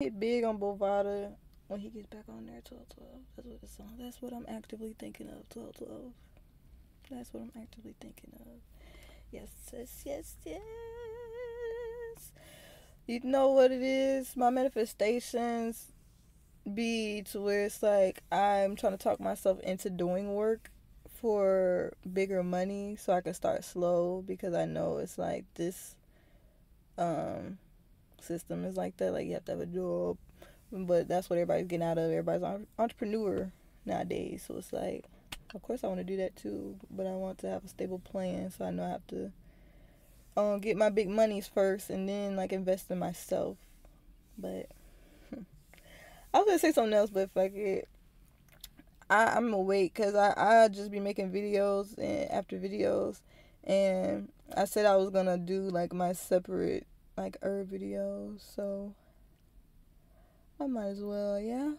hit big on Bovada when he gets back on there. Twelve twelve. That's what it's on. That's what I'm actively thinking of. Twelve twelve. That's what I'm actively thinking of. Yes, yes, yes, yes. You know what it is? My manifestations be to where it's like I'm trying to talk myself into doing work for bigger money so I can start slow because I know it's like this um system is like that like you have to have a job but that's what everybody's getting out of. Everybody's entrepreneur nowadays so it's like of course I want to do that too but I want to have a stable plan so I know I have to um get my big monies first and then like invest in myself. But I was gonna say something else but fuck it. I, I'm awake because I, I just be making videos and after videos and I said I was gonna do like my separate like herb videos so I might as well yeah.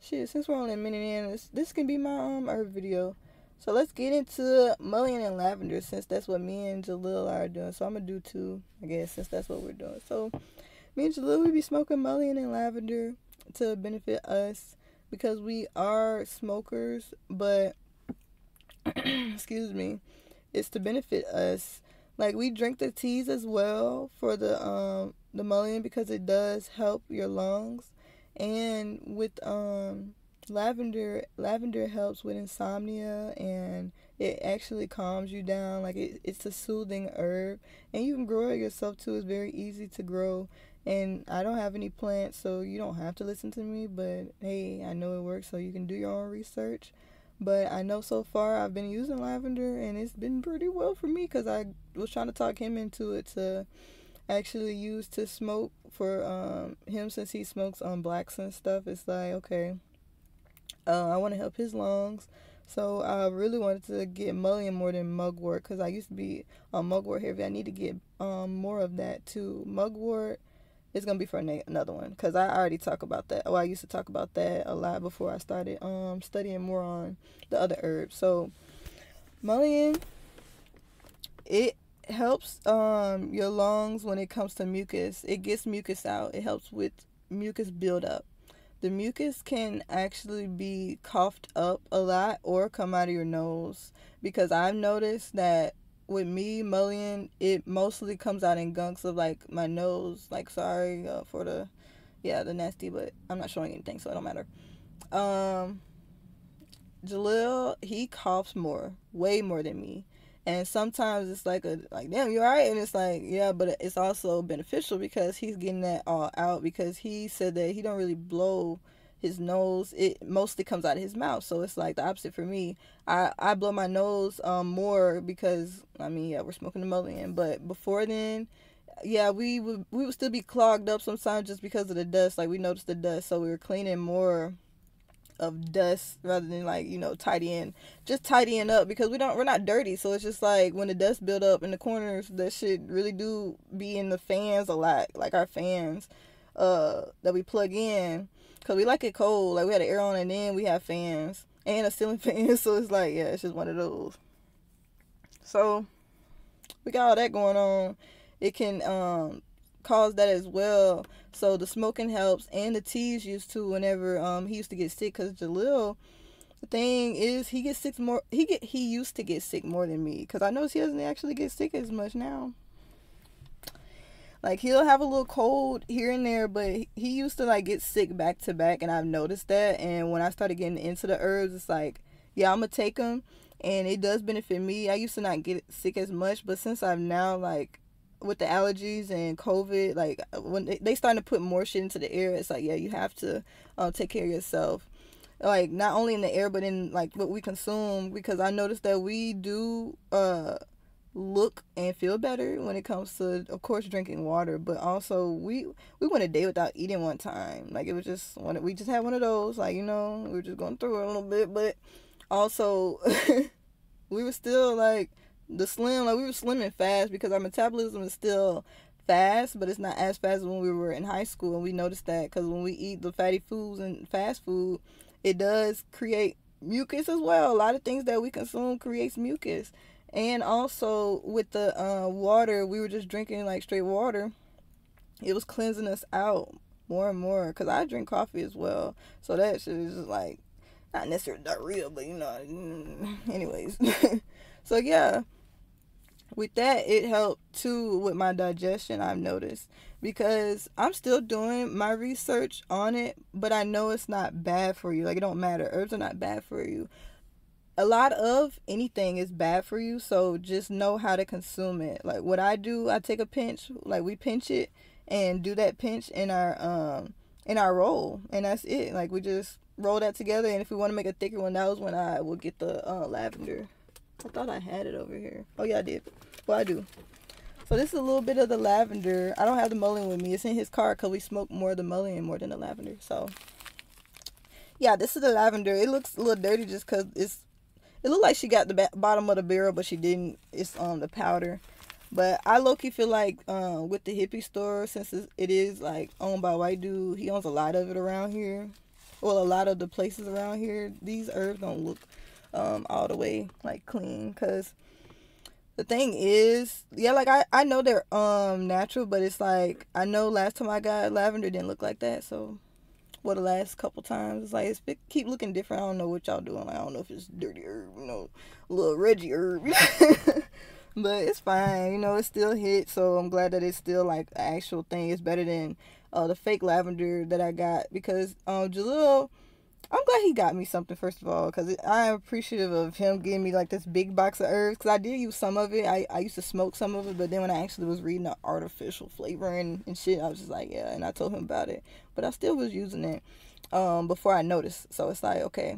Shit since we're only a minute in this, this can be my um herb video. So let's get into mullein and lavender since that's what me and Jalil are doing. So I'm gonna do two I guess since that's what we're doing. So me and Jalil we be smoking mullein and lavender to benefit us because we are smokers, but excuse me, it's to benefit us. Like we drink the teas as well for the um the mullein because it does help your lungs, and with um lavender lavender helps with insomnia and it actually calms you down like it, it's a soothing herb and you can grow it yourself too it's very easy to grow and I don't have any plants, so you don't have to listen to me. But hey, I know it works, so you can do your own research. But I know so far I've been using lavender, and it's been pretty well for me because I was trying to talk him into it to actually use to smoke for um, him since he smokes on blacks and stuff. It's like okay, uh, I want to help his lungs. So I really wanted to get mullein more than mugwort because I used to be on mugwort heavy. I need to get um, more of that too. Mugwort it's gonna be for another one because I already talk about that. Oh, I used to talk about that a lot before I started um studying more on the other herbs. So mullein, it helps um your lungs when it comes to mucus. It gets mucus out. It helps with mucus buildup. The mucus can actually be coughed up a lot or come out of your nose because I've noticed that with me mullein it mostly comes out in gunks of like my nose like sorry uh, for the yeah the nasty but i'm not showing anything so it don't matter. Um jalil he coughs more way more than me. And sometimes it's like a like damn you alright? And it's like yeah but it's also beneficial because he's getting that all out because he said that he don't really blow his nose it mostly comes out of his mouth. So it's like the opposite for me. I i blow my nose um more because i mean yeah we're smoking the mullein but before then yeah we would we would still be clogged up sometimes just because of the dust. Like we noticed the dust. So we were cleaning more of dust rather than like you know tidying just tidying up because we don't we're not dirty. So it's just like when the dust build up in the corners that shit really do be in the fans a lot like our fans uh that we plug in Cause we like it cold. Like we had an air on and then we have fans and a ceiling fan. So it's like, yeah, it's just one of those. So we got all that going on. It can um cause that as well. So the smoking helps and the teas used to whenever um he used to get sick because Jalil the thing is he gets sick more he get he used to get sick more than me because I notice he doesn't actually get sick as much now. Like he'll have a little cold here and there, but he used to like get sick back to back, and I've noticed that. And when I started getting into the herbs, it's like, yeah, I'm gonna take them, and it does benefit me. I used to not get sick as much, but since I've now like with the allergies and COVID, like when they, starting to put more shit into the air, it's like, yeah, you have to uh, take care of yourself like not only in the air but in like what we consume because i noticed that we do uh look and feel better when it comes to of course drinking water but also we we went a day without eating one time. Like it was just one we just had one of those like you know we were just going through it a little bit but also we were still like the slim like we were slimming fast because our metabolism is still fast but it's not as fast as when we were in high school and we noticed that because when we eat the fatty foods and fast food it does create mucus as well. A lot of things that we consume creates mucus and also with the uh, water we were just drinking like straight water it was cleansing us out more and more because I drink coffee as well. So that shit is just like not necessarily diarrhea, but you know, anyways. so yeah, with that, it helped too with my digestion. I've noticed because I'm still doing my research on it, but I know it's not bad for you. Like it don't matter. Herbs are not bad for you. A lot of anything is bad for you, so just know how to consume it. Like what I do, I take a pinch, like we pinch it and do that pinch in our um in our roll, and that's it. Like we just roll that together, and if we want to make a thicker one, that was when I will get the uh, lavender. I thought I had it over here. Oh yeah, I did. Well, I do. So this is a little bit of the lavender. I don't have the mullein with me. It's in his car because we smoke more of the mullein more than the lavender. So yeah, this is the lavender. It looks a little dirty just because it's. It looked like she got the bottom of the barrel, but she didn't. It's um the powder. But I low key feel like um with the hippie store, since it is like owned by white dude, he owns a lot of it around here. Well, a lot of the places around here, these herbs don't look um all the way like clean, cause the thing is, yeah, like I I know they're um natural, but it's like I know last time I got lavender didn't look like that, so well the last couple times it's like it's it keep looking different. I don't know what y'all doing. Like, I don't know if it's dirty herb, you know, little Reggie herb, but it's fine. You know, it still hit, so I'm glad that it's still like an actual thing. It's better than uh the fake lavender that I got because um Jalil I'm glad he got me something first of all because I'm appreciative of him giving me like this big box of herbs because I did use some of it. I, I used to smoke some of it, but then when I actually was reading the artificial flavoring and shit, I was just like, yeah, and I told him about it, but I still was using it um before I noticed. So it's like, okay,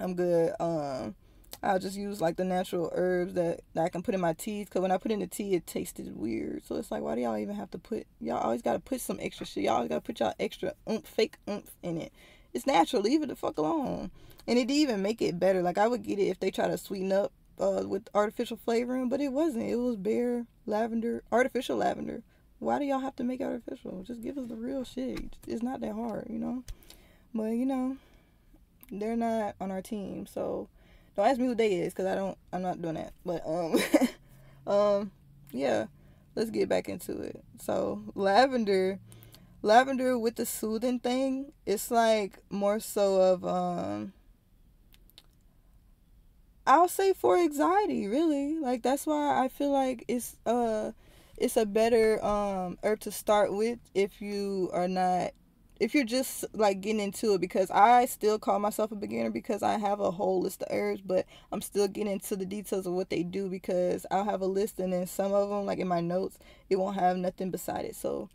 I'm good. Um, I'll just use like the natural herbs that, that I can put in my teas because when I put in the tea, it tasted weird. So it's like, why do y'all even have to put? Y'all always got to put some extra shit. Y'all always got to put y'all extra oomph, fake oomph in it it's natural. Leave it the fuck alone. And it even make it better. Like I would get it if they try to sweeten up uh, with artificial flavoring, but it wasn't. It was bare lavender, artificial lavender. Why do y'all have to make artificial? Just give us the real shit. It's not that hard, you know. But you know, they're not on our team, so don't ask me who they is, cause I don't. I'm not doing that. But um, um, yeah. Let's get back into it. So lavender lavender with the soothing thing it's like more so of um I'll say for anxiety really. Like that's why I feel like it's uh it's a better um herb to start with if you are not if you're just like getting into it. Because I still call myself a beginner because I have a whole list of herbs but I'm still getting into the details of what they do because I'll have a list and then some of them like in my notes it won't have nothing beside it. So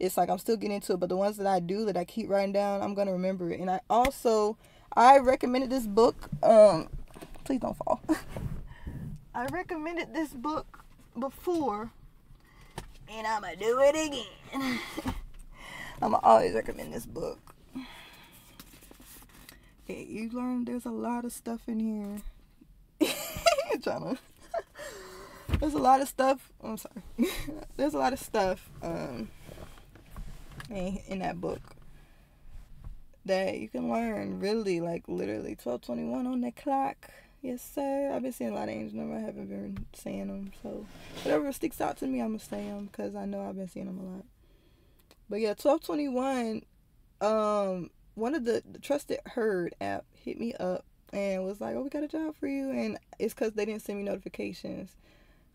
it's like I'm still getting into it, but the ones that I do that I keep writing down, I'm gonna remember it. And I also I recommended this book. Um, please don't fall. I recommended this book before, and I'm gonna do it again. I'm gonna always recommend this book. Hey, you learn there's a lot of stuff in here. trying to. There's a lot of stuff. I'm sorry. there's a lot of stuff. Um in, in that book. That you can learn really like literally. 1221 on the clock. Yes sir. I've been seeing a lot of angel numbers i haven't been seeing them so whatever sticks out to me i'm gonna say them because i know i've been seeing them a lot. But yeah 1221 um one of the, the trusted herd app hit me up and was like oh we got a job for you and it's because they didn't send me notifications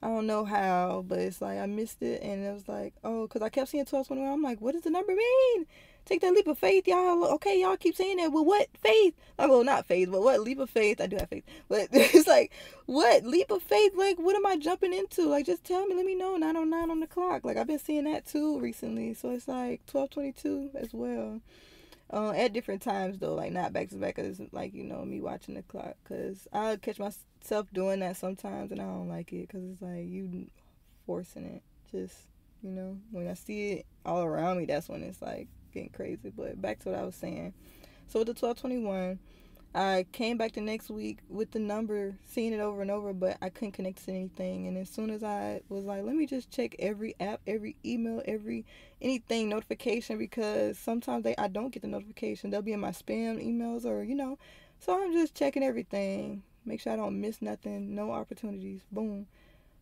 I don't know how, but it's like I missed it, and it was like, oh, because I kept seeing 1221. I'm like, what does the number mean? Take that leap of faith, y'all. Okay, y'all keep saying that. Well, what faith? Like, well, not faith, but what leap of faith? I do have faith, but it's like, what leap of faith? Like, what am I jumping into? Like, just tell me, let me know. 909 on the clock. Like, I've been seeing that too recently, so it's like 1222 as well. Uh, at different times though, like not back to back, cause like you know me watching the clock, cause I catch myself doing that sometimes, and I don't like it, cause it's like you forcing it. Just you know, when I see it all around me, that's when it's like getting crazy. But back to what I was saying. So with the twelve twenty one, I came back the next week with the number, seeing it over and over, but I couldn't connect to anything. And as soon as I was like, let me just check every app, every email, every anything notification because sometimes they I don't get the notification. They'll be in my spam emails or you know. So I'm just checking everything. Make sure I don't miss nothing. No opportunities. Boom.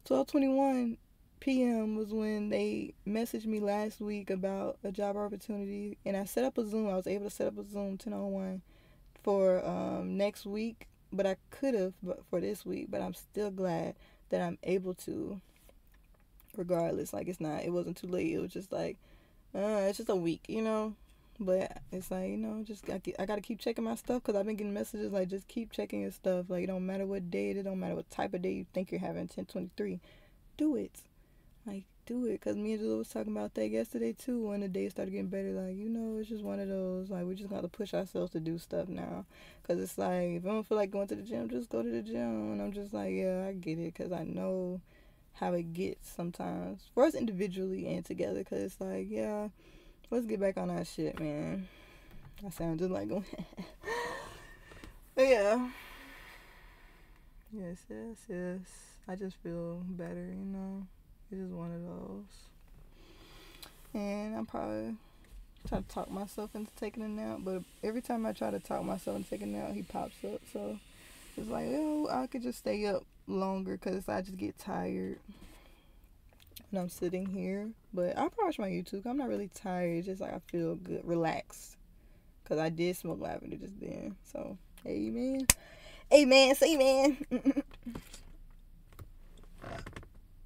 1221 p.m. was when they messaged me last week about a job opportunity, and I set up a Zoom. I was able to set up a Zoom 10 on 1 for um, next week, but I could have but for this week, but I'm still glad that I'm able to regardless. Like it's not, it wasn't too late. It was just like, uh, it's just a week, you know. But it's like you know, just I, I gotta keep checking my stuff because I've been getting messages like just keep checking your stuff. Like it don't matter what day it is, don't matter what type of day you think you're having. 1023, do it. Do it because me and Julia was talking about that yesterday too. When the day started getting better, like you know, it's just one of those. Like we just got to push ourselves to do stuff now. Cause it's like if I don't feel like going to the gym, just go to the gym. And I'm just like, yeah, I get it. Cause I know how it gets sometimes for us individually and together. Cause it's like, yeah, let's get back on our shit, man. I sound just like, but yeah, yes, yes, yes. I just feel better, you know. It's one of those. And I'm probably trying to talk myself into taking a nap, but every time I try to talk myself into taking a nap, he pops up. So it's like, oh, I could just stay up longer because I just get tired when I'm sitting here. But I'll probably watch my YouTube. I'm not really tired. It's just like I feel good, relaxed. Because I did smoke lavender just then. So, amen. Amen. Say amen.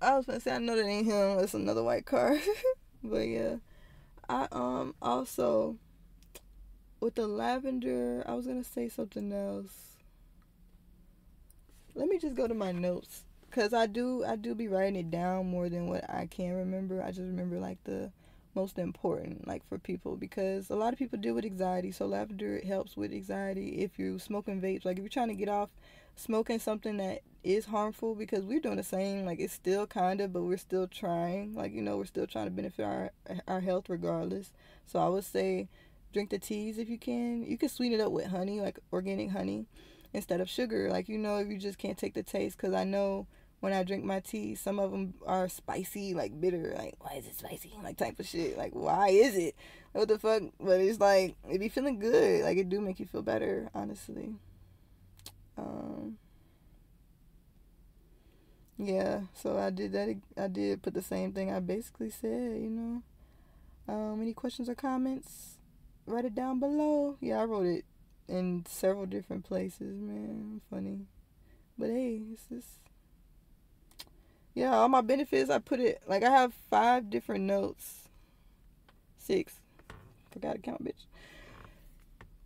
I was gonna say I know that ain't him. It's another white car. but yeah, I um also with the lavender. I was gonna say something else. Let me just go to my notes because I do I do be writing it down more than what I can remember. I just remember like the most important like for people because a lot of people deal with anxiety. So lavender helps with anxiety if you're smoking vapes. Like if you're trying to get off smoking something that is harmful because we're doing the same like it's still kind of but we're still trying like you know we're still trying to benefit our our health regardless. So i would say drink the teas if you can. You can sweeten it up with honey like organic honey instead of sugar. Like you know if you just can't take the taste because i know when i drink my tea some of them are spicy like bitter like why is it spicy? Like type of shit. Like why is it? What the fuck? But it's like it be feeling good like it do make you feel better honestly. Um, yeah, so I did that. I did put the same thing I basically said, you know. Um, any questions or comments? Write it down below. Yeah, I wrote it in several different places, man. Funny. But hey, it's just. Yeah, all my benefits, I put it. Like, I have five different notes. Six. Forgot to count, bitch.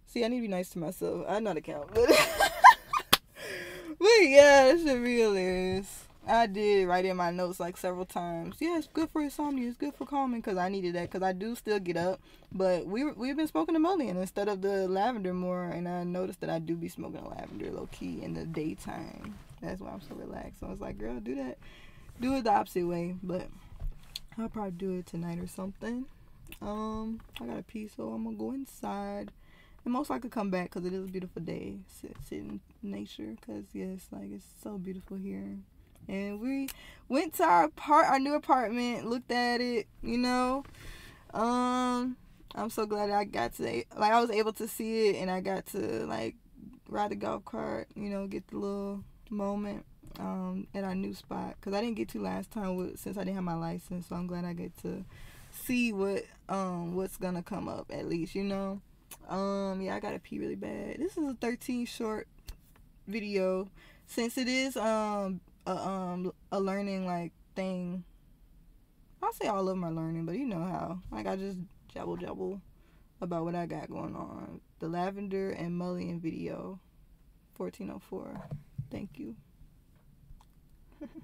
See, I need to be nice to myself. I'm not a count, but. but yeah, that should be hilarious. I did write in my notes like several times. Yeah, it's good for insomnia. It's good for calming because I needed that because I do still get up. But we we've been smoking mullein instead of the lavender more, and I noticed that I do be smoking a lavender low key in the daytime. That's why I'm so relaxed. So I was like, girl, do that, do it the opposite way. But I'll probably do it tonight or something. Um, I got a pee, so I'm gonna go inside and most likely come back because it is a beautiful day. Sit, sit in nature because yes, like it's so beautiful here. And we went to our part, our new apartment, looked at it. You know, um, I'm so glad I got to like I was able to see it and I got to like ride the golf cart. You know, get the little moment um, at our new spot because I didn't get to last time with, since I didn't have my license. So I'm glad I get to see what um what's gonna come up at least. You know. Um, yeah, I gotta pee really bad. This is a 13 short video since it is um a um a learning like thing. I'll say all of them are learning, but you know how. Like I just jabble jabble about what I got going on. The lavender and mullein video 1404. Thank you.